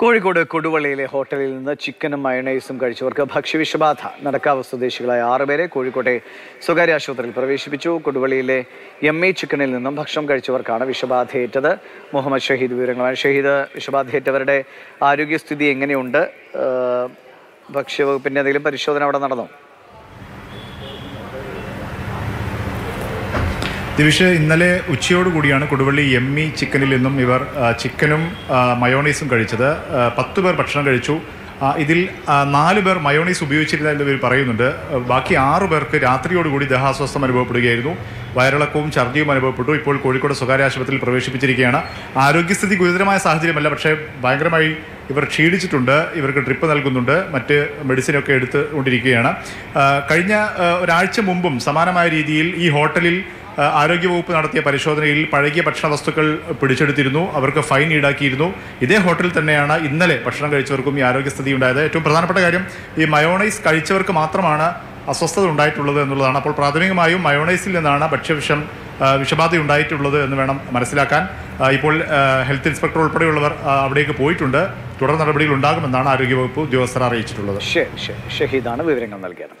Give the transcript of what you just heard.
കോഴിക്കോട് കൊടുവള്ളിയിലെ ഹോട്ടലിൽ നിന്ന് ചിക്കനും മയണൈസും കഴിച്ചവർക്ക് ഭക്ഷ്യവിഷബാധ. നടക്കാവ് സ്വദേശികളായ ആറുപേരെ കോഴിക്കോട്ടെ സ്വകാര്യ ആശുപത്രിയിൽ പ്രവേശിപ്പിച്ചു. കൊടുവള്ളിയിലെ എം എ ചിക്കനിൽ നിന്നും ഭക്ഷണം കഴിച്ചവർക്കാണ് വിഷബാധയേറ്റത്. മുഹമ്മദ് ഷഹീദ് വിവരങ്ങളാണ് ഷഹീദ് വിഷബാധയേറ്റവരുടെ ആരോഗ്യസ്ഥിതി എങ്ങനെയുണ്ട്? ഭക്ഷ്യവകുപ്പിന്റെ എന്തെങ്കിലും പരിശോധന അവിടെ നടന്നോ? ദിവിഷ് ഇന്നലെ ഉച്ചയോടുകൂടിയാണ് കൊടുവള്ളി എം ഇ ചിക്കനിൽ നിന്നും ഇവർ ചിക്കനും മയോണീസും കഴിച്ചത്. പത്ത് പേർ ഭക്ഷണം കഴിച്ചു. ഇതിൽ നാല് പേർ മയോണൈസ് ഉപയോഗിച്ചിരുന്ന ഇവർ പറയുന്നുണ്ട്. ബാക്കി ആറു പേർക്ക് രാത്രിയോടുകൂടി ദേഹാസ്വസ്ഥം അനുഭവപ്പെടുകയായിരുന്നു. വയറിളക്കവും ഛർദിയും അനുഭവപ്പെട്ടു. ഇപ്പോൾ കോഴിക്കോട് സ്വകാര്യ ആശുപത്രിയിൽ പ്രവേശിപ്പിച്ചിരിക്കുകയാണ്. ആരോഗ്യസ്ഥിതി ഗുരുതരമായ സാഹചര്യമല്ല. പക്ഷേ ഭയങ്കരമായി ഇവർ ക്ഷീണിച്ചിട്ടുണ്ട്. ഇവർക്ക് ട്രിപ്പ് നൽകുന്നുണ്ട്. മറ്റ് മെഡിസിനൊക്കെ എടുത്തുകൊണ്ടിരിക്കുകയാണ് കൊണ്ടിരിക്കുകയാണ്. കഴിഞ്ഞ ഒരാഴ്ച മുമ്പും സമാനമായ രീതിയിൽ ഈ ഹോട്ടലിൽ ആരോഗ്യവകുപ്പ് നടത്തിയ പരിശോധനയിൽ പഴകിയ ഭക്ഷണ വസ്തുക്കൾ പിടിച്ചെടുത്തിരുന്നു അവർക്ക് ഫൈൻ ഈടാക്കിയിരുന്നു. ഇതേ ഹോട്ടലിൽ തന്നെയാണ് ഇന്നലെ ഭക്ഷണം കഴിച്ചവർക്കും ഈ ആരോഗ്യസ്ഥിതി ഉണ്ടായത്. ഏറ്റവും പ്രധാനപ്പെട്ട കാര്യം ഈ മയോണൈസ് കഴിച്ചവർക്ക് മാത്രമാണ് അസ്വസ്ഥത ഉണ്ടായിട്ടുള്ളത് എന്നുള്ളതാണ്. അപ്പോൾ പ്രാഥമികമായും മയോണൈസിൽ നിന്നാണ് ഭക്ഷ്യവിഷം വിഷബാധ ഉണ്ടായിട്ടുള്ളത് എന്ന് വേണം മനസ്സിലാക്കാൻ. ഇപ്പോൾ ഹെൽത്ത് ഇൻസ്പെക്ടർ ഉൾപ്പെടെയുള്ളവർ അവിടേക്ക് പോയിട്ടുണ്ട്. തുടർ നടപടികൾ ഉണ്ടാകുമെന്നാണ് ആരോഗ്യവകുപ്പ് ഉദ്യോഗസ്ഥർ അറിയിച്ചിട്ടുള്ളത്. ഷഹീദാണ് വിവരങ്ങൾ നൽകിയത്.